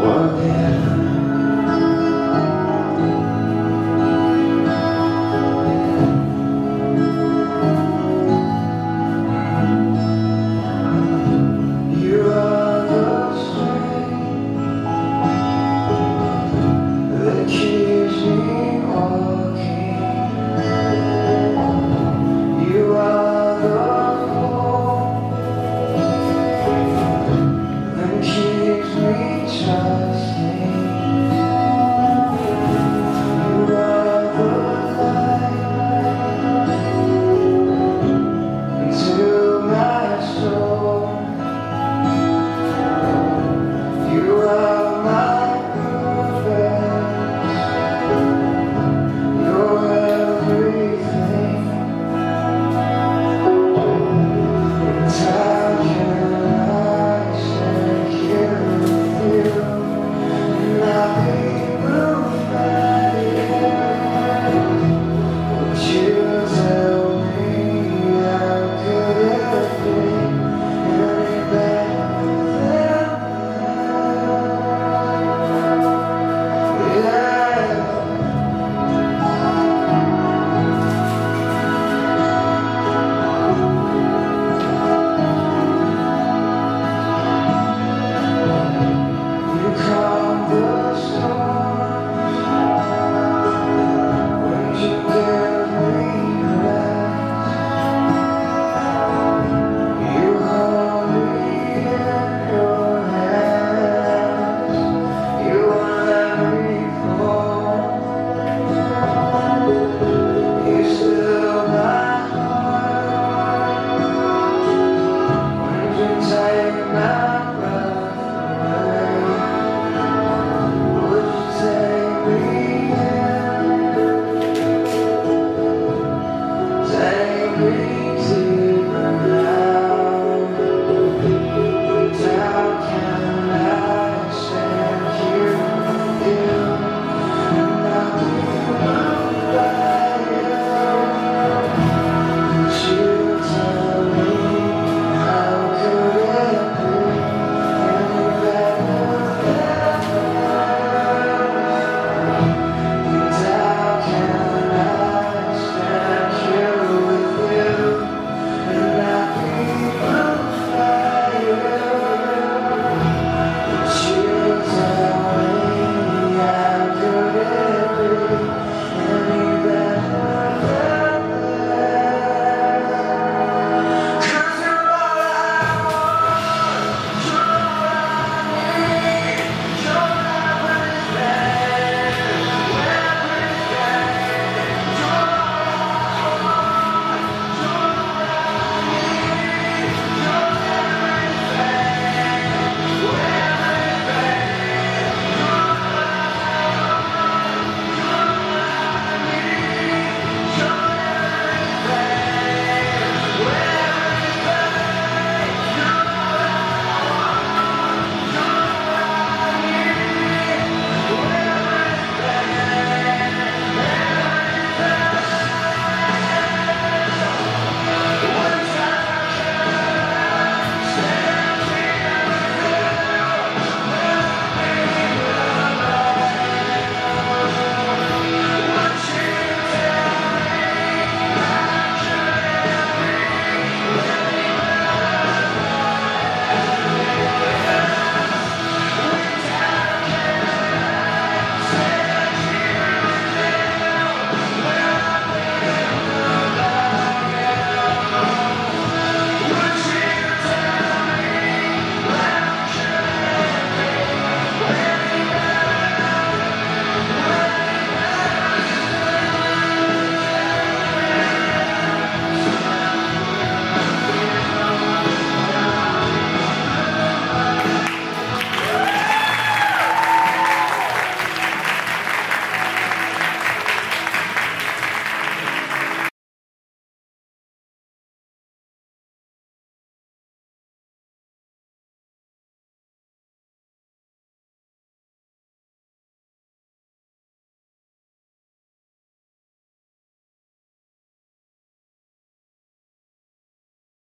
One